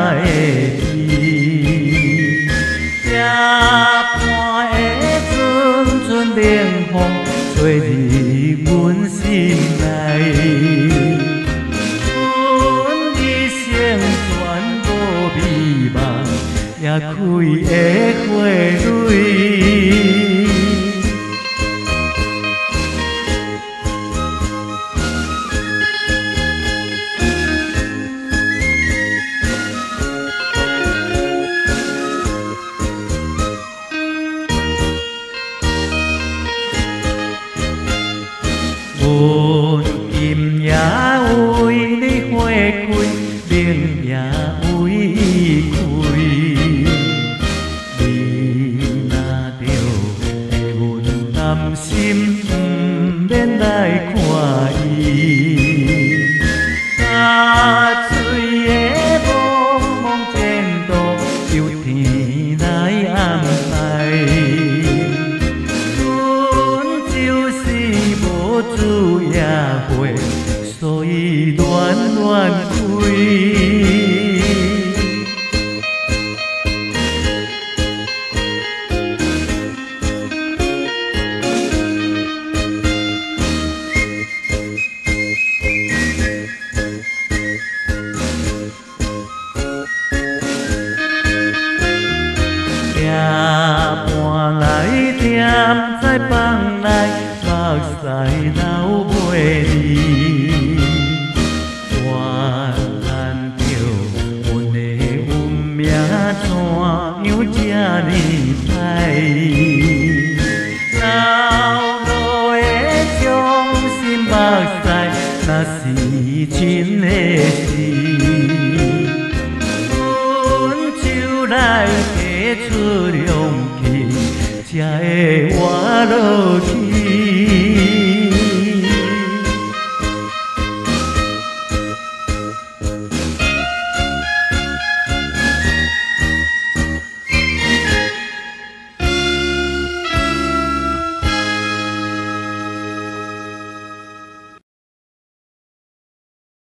会去。的阵阵冷风吹入阮心内，阮一生全无美梦，也开的花蕊。为你花开，明命为伊开。你若着会阮担心，不免来看伊。啊，水的波濛溅动，来安排。阮就是无主野花。所以暖暖归。在房内，目屎流。骄傲的雄心不死，那是真的事。阮就来结出勇气，才会活落去。